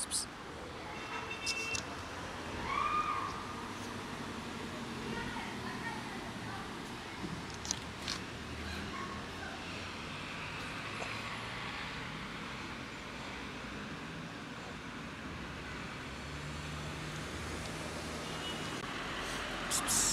Psst, psst.